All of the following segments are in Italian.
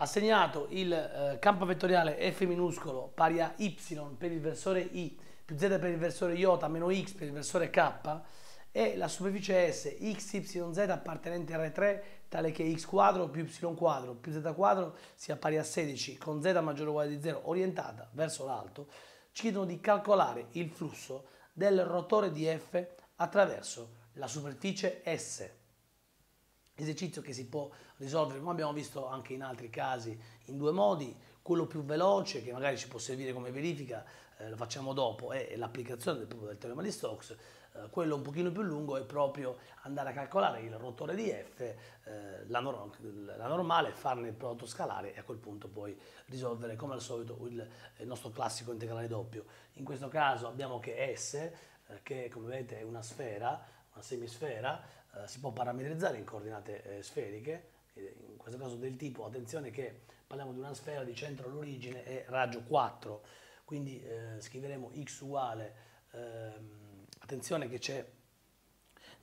assegnato il eh, campo vettoriale f minuscolo pari a y per il versore i più z per il versore j meno x per il versore k e la superficie S xyz appartenente a R3 tale che x quadro più y quadro più z quadro sia pari a 16 con z maggiore o uguale di 0 orientata verso l'alto, ci chiedono di calcolare il flusso del rotore di F attraverso la superficie S esercizio che si può risolvere, come abbiamo visto anche in altri casi, in due modi. Quello più veloce, che magari ci può servire come verifica, eh, lo facciamo dopo, è l'applicazione del, del teorema di Stokes. Eh, quello un pochino più lungo è proprio andare a calcolare il rotore di F, eh, la, nor la, normale, farne il prodotto scalare e a quel punto poi risolvere come al solito il, il nostro classico integrale doppio. In questo caso abbiamo che S, eh, che come vedete è una sfera, una semisfera, eh, si può parametrizzare in coordinate eh, sferiche, in questo caso del tipo, attenzione che parliamo di una sfera di centro all'origine e raggio 4, quindi eh, scriveremo x uguale, ehm, attenzione che c'è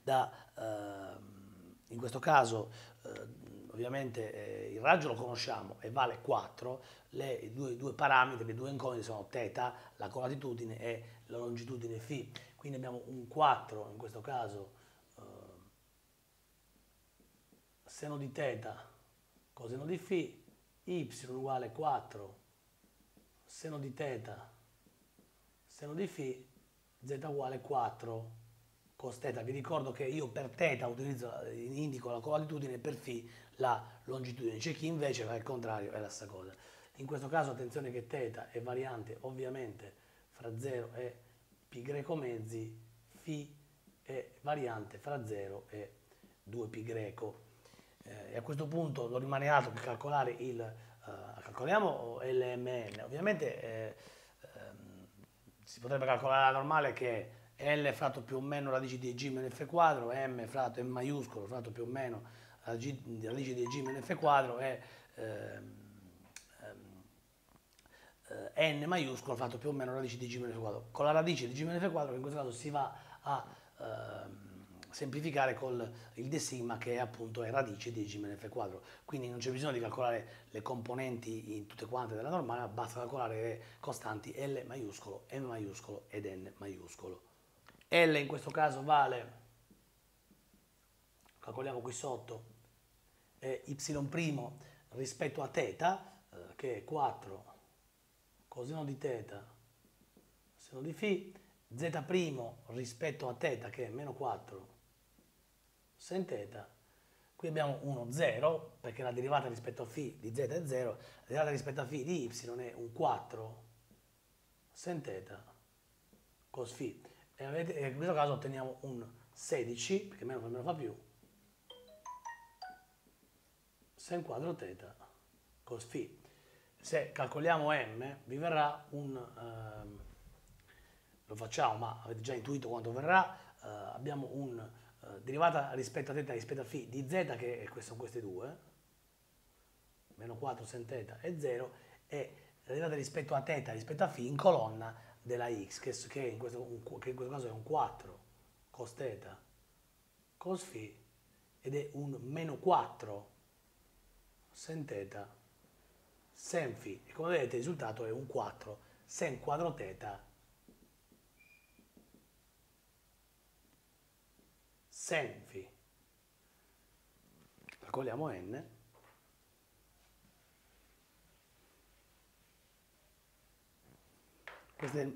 da, ehm, in questo caso, eh, ovviamente eh, il raggio lo conosciamo e vale 4, le, i, due, i due parametri, le due incognite sono θ, la colatitudine e la longitudine φ, quindi abbiamo un 4 in questo caso seno di teta coseno di φ, y uguale 4 seno di teta seno di φ, z uguale 4 cos teta. Vi ricordo che io per teta utilizzo, indico la colatitudine e per φ la longitudine. C'è chi invece fa il contrario, è la stessa cosa. In questo caso attenzione che teta è variante ovviamente fra 0 e π greco mezzi, φ è variante fra 0 e 2π greco eh, e a questo punto non rimane altro che calcolare il, eh, calcoliamo l'MN, ovviamente eh, ehm, si potrebbe calcolare la normale che L fratto più o meno radice di G meno F quadro, M fratto M maiuscolo fratto più o meno radice di G meno F quadro e ehm, ehm, N maiuscolo fatto più o meno radice di G meno F quadro. Con la radice di G meno F quadro in questo caso si va a ehm, semplificare con il de sigma che è appunto è radice di g meno f quadro. Quindi non c'è bisogno di calcolare le componenti in tutte quante della normale, ma basta calcolare le costanti L maiuscolo, M maiuscolo ed N maiuscolo. L in questo caso vale, calcoliamo qui sotto, eh, y' rispetto a θ, eh, che è 4 coseno di θ seno di φ, z' rispetto a θ che è meno 4 sen θ, qui abbiamo 1, 0, perché la derivata rispetto a φ di z è 0, la derivata rispetto a φ di y è un 4 sen θ cos φ. E in questo caso otteniamo un 16, perché meno per meno fa più, sen quadro θ cos φ. Se calcoliamo m, vi verrà un... Ehm, lo facciamo, ma avete già intuito quanto verrà, eh, abbiamo un eh, derivata rispetto a θ rispetto a φ di z, che sono queste due, meno 4 sen θ e 0, e la derivata rispetto a θ rispetto a φ in colonna della x, che, che, in, questo, che in questo caso è un 4 cos θ cos φ, ed è un meno 4 sen θ sen φ. E come vedete il risultato è un 4 sen quadro θ Senfi. Calcoliamo n. Questa è,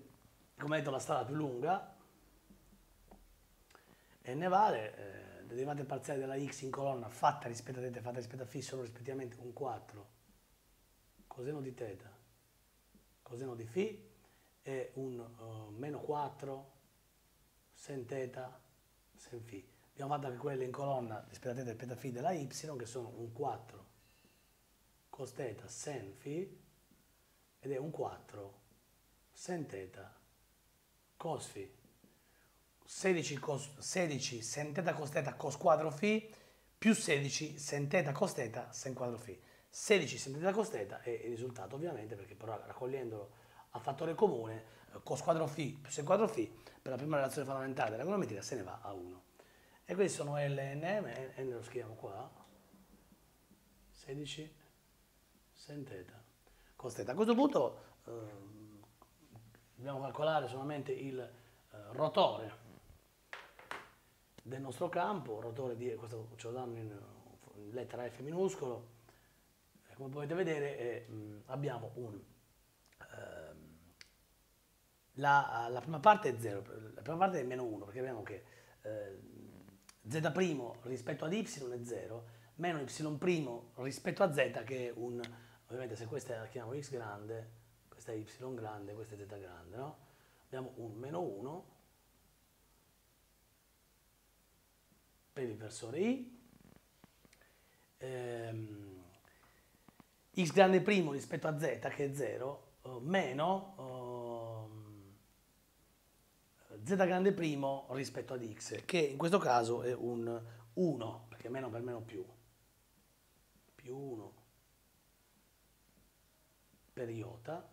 come detto, la strada più lunga. n vale, eh, le derivate parziali della x in colonna fatta rispetto a θ fatta rispetto a φ sono rispettivamente un 4 coseno di θ coseno di φ e un uh, meno 4 sen θ sen φ abbiamo fatto anche quelle in colonna rispetto a θ e π φ della y che sono un 4 cos θ sen φ ed è un 4 sen θ cos φ 16, cos, 16 sen θ cos θ cos quadro φ più 16 sen θ cos θ sen quadro φ 16 sen θ cos θ è il risultato ovviamente perché però raccogliendolo a fattore comune eh, cos quadro φ più sen quadro φ per la prima relazione fondamentale della trigonometria se ne va a 1 e questi sono LNM, N lo scriviamo qua, 16, sen θ cos θ. A questo punto eh, dobbiamo calcolare solamente il eh, rotore del nostro campo, rotore di, questo ce lo danno in, in lettera F minuscolo, come potete vedere eh, abbiamo un, ehm, la, la, prima parte è 0, la prima parte è meno 1, perché abbiamo che eh, z' rispetto ad y è 0, meno y' rispetto a z che è un, ovviamente se questa la chiamiamo x grande, questa è y grande, questa è z grande, no? Abbiamo un meno 1 per il versore i, ehm, x grande primo rispetto a z che è 0, eh, meno eh, z grande primo rispetto ad x, che in questo caso è un 1, perché meno per meno più, più 1 per iota,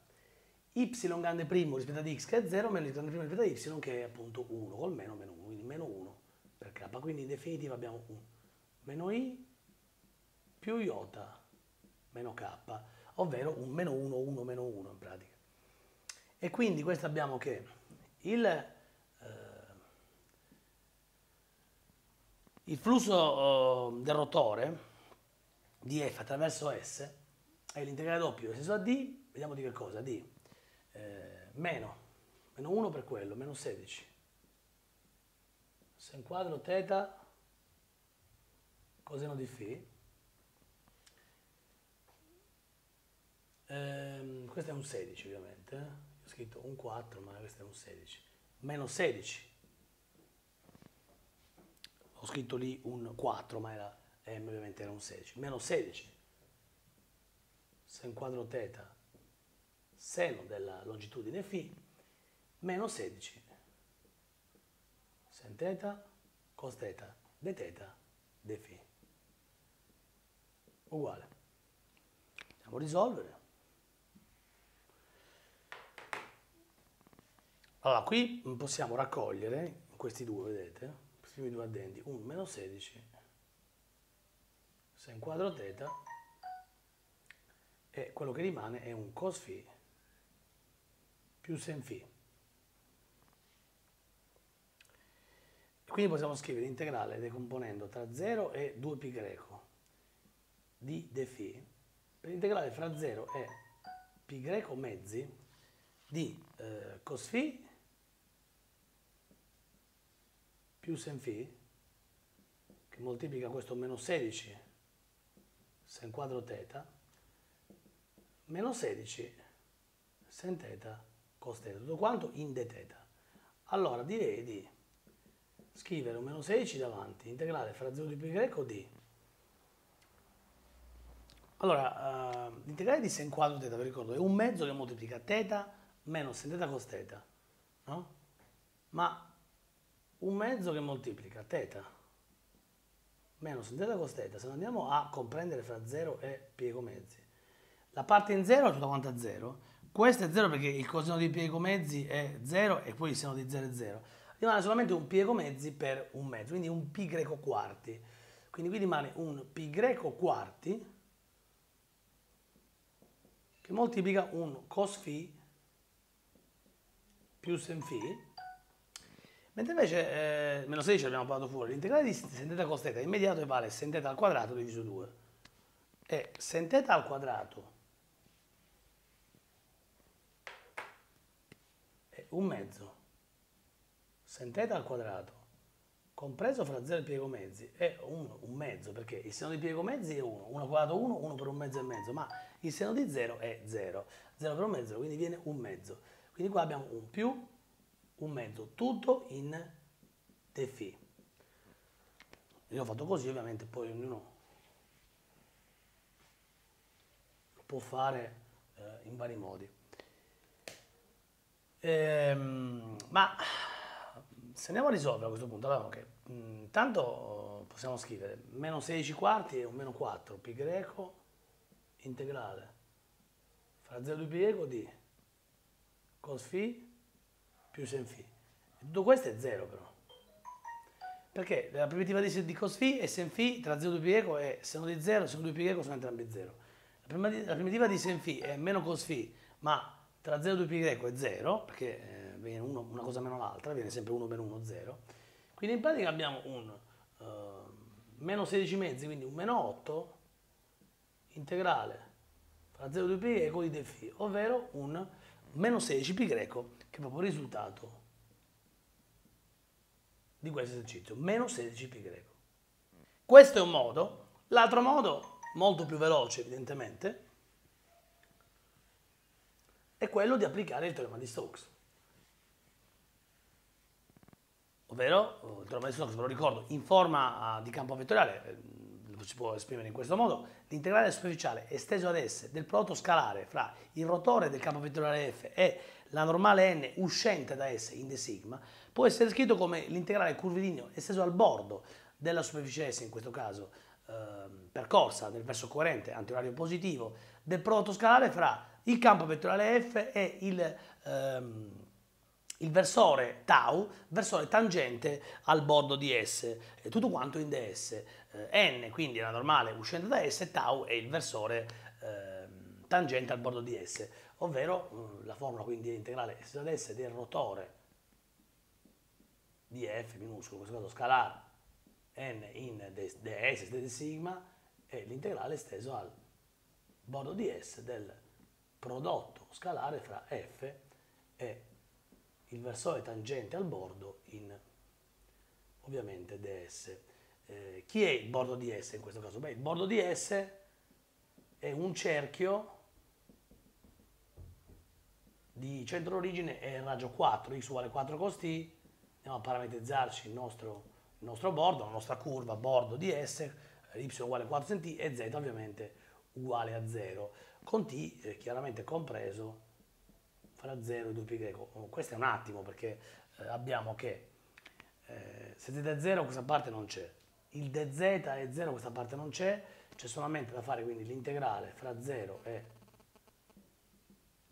y grande primo rispetto ad x che è 0, meno y grande primo rispetto ad y che è appunto 1, col meno meno 1, quindi meno 1 per k, quindi in definitiva abbiamo un meno i più iota meno k, ovvero un meno 1, 1, meno 1 in pratica. E quindi questo abbiamo che il, il flusso eh, del rotore di F attraverso S è l'integrale doppio senso a D, vediamo di che cosa, D, eh, meno, meno 1 per quello, meno 16, sen quadro teta coseno di φ, eh, questo è un 16 ovviamente, eh? ho scritto un 4 ma questo è un 16, meno 16, ho scritto lì un 4 ma era, M ovviamente era un 16, meno 16, sen quadro teta seno della longitudine φ meno 16 sen teta cos teta de teta de φ. Uguale. Andiamo a risolvere. Allora qui possiamo raccogliere questi due vedete questi primi due addendi un meno 16 sen quadro teta e quello che rimane è un cos φ più sen φ. Quindi possiamo scrivere l'integrale decomponendo tra 0 e 2π greco di d φ per integrare fra 0 e π greco mezzi di eh, cos φ più sen φ che moltiplica questo meno 16 sen quadro teta meno 16 sen teta cos teta, tutto quanto in d teta. Allora direi di scrivere un meno 16 davanti, integrale fra 0 di pi greco d. Allora, uh, l'integrale di sen quadro teta, vi ricordo, è un mezzo che moltiplica teta meno sen teta cos teta, no? Ma un mezzo che moltiplica teta meno sen teta cos teta, se non andiamo a comprendere fra 0 e piego mezzi, la parte in 0 è tutta quanta 0, questo è 0 perché il coseno di piego mezzi è 0 e poi il seno di 0 è 0. Rimane solamente un piego mezzi per un mezzo, quindi un pi greco quarti. Quindi qui rimane un pi greco quarti che moltiplica un cos φ più sen φ mentre invece eh, meno 16 abbiamo parlato fuori l'integrale di sen θ cos θ immediato vale sen θ al quadrato diviso 2 e sen θ al quadrato un mezzo sen θ al quadrato compreso fra 0 e piego mezzi è 1, un mezzo perché il seno di piego mezzi è 1, 1 quadrato 1, 1 per un mezzo e mezzo, ma il seno di 0 è 0, 0 per un mezzo, quindi viene un mezzo. Quindi qua abbiamo un più, un mezzo, tutto in dφ. Io ho fatto così, ovviamente poi ognuno lo può fare eh, in vari modi. Ehm, ma se andiamo a risolvere a questo punto, allora che intanto possiamo scrivere meno 16 quarti e un meno 4 pi greco integrale fra 0 e 2 pi greco di cos φ più sen φ. Tutto questo è 0 però. Perché la primitiva di cos φ è sen φ tra 0 e 2 pi greco è seno di 0 e seno di 2 pi greco sono entrambi 0. La La primitiva di sin phi è meno cos phi, ma tra 0 e 2π greco è 0, perché eh, viene uno, una cosa meno l'altra, viene sempre 1 meno 1, 0. Quindi in pratica abbiamo un uh, meno 16 mezzi, quindi un meno 8 integrale fra 0 e 2π greco di dφ, ovvero un meno 16 π greco, che è proprio il risultato di questo esercizio, meno 16 π greco. Questo è un modo, l'altro modo, molto più veloce evidentemente, è quello di applicare il teorema di Stokes. Ovvero, il teorema di Stokes, ve lo ricordo, in forma ah, di campo vettoriale, eh, si può esprimere in questo modo, l'integrale superficiale esteso ad S del prodotto scalare fra il rotore del campo vettoriale F e la normale n uscente da S in de sigma può essere scritto come l'integrale curvilineo esteso al bordo della superficie S, in questo caso eh, percorsa nel verso coerente antiorario positivo del prodotto scalare fra il campo vettoriale F e il, ehm, il versore tau, versore tangente al bordo di S, tutto quanto in ds. Eh, n quindi è la normale uscente da S, tau è il versore eh, tangente al bordo di S, ovvero eh, la formula quindi integrale S ad S del rotore di F minuscolo, in questo caso scalare n in ds di sigma è l'integrale esteso al bordo di S del prodotto scalare fra f e il versore tangente al bordo in ovviamente ds. Eh, chi è il bordo di S in questo caso? Beh, il bordo di S è un cerchio di centro d'origine e raggio 4, x uguale 4 cos t, andiamo a parametrizzarci il nostro, il nostro bordo, la nostra curva bordo di S, y uguale 4 cm e z ovviamente uguale a 0 con t eh, chiaramente compreso fra 0 e 2π greco. Oh, questo è un attimo perché eh, abbiamo che eh, se z è 0 questa parte non c'è, il dz è 0 questa parte non c'è, c'è solamente da fare quindi l'integrale fra 0 e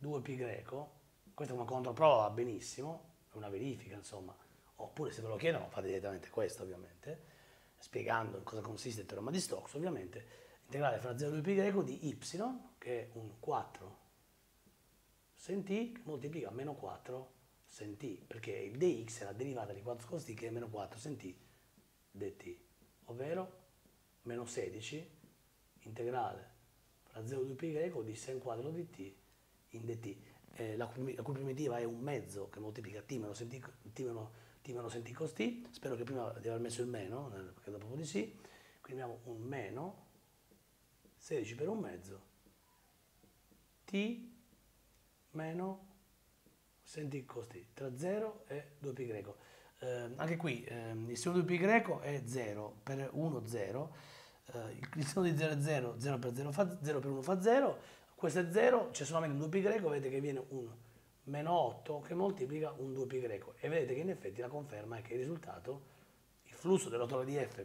2π greco, questa è una controprova, va benissimo, è una verifica insomma, oppure se ve lo chiedono fate direttamente questo ovviamente, spiegando in cosa consiste il teorema di Stokes ovviamente, integrale fra 0 e 2π greco di y, che è un 4 sen t, che moltiplica meno 4 sen t, perché il dx è la derivata di 4 cos t, che è meno 4 sen t dt, ovvero meno 16 integrale fra 0 e 2π greco di sen quadro dt in dt. Eh, la, cui, la, cui, primitiva è un mezzo che moltiplica t meno sen t, meno, t meno sen t cos t, spero che prima di aver messo il meno, perché dopo di sì, quindi abbiamo un meno 16 per un mezzo, t meno senti costi tra 0 e 2π greco. Eh, anche qui eh, il segno di 2π greco è 0 per 1 0, eh, il segno di 0 è 0, 0 per 0 fa 0 per 1 fa 0, questo è 0, c'è solamente un 2π greco, vedete che viene un meno 8 che moltiplica un 2π greco e vedete che in effetti la conferma è che il risultato, il flusso del rotore di F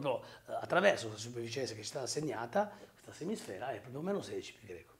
proprio eh, attraverso questa superficie che ci sta assegnata, questa semisfera, è proprio meno 16 pi greco.